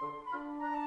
Música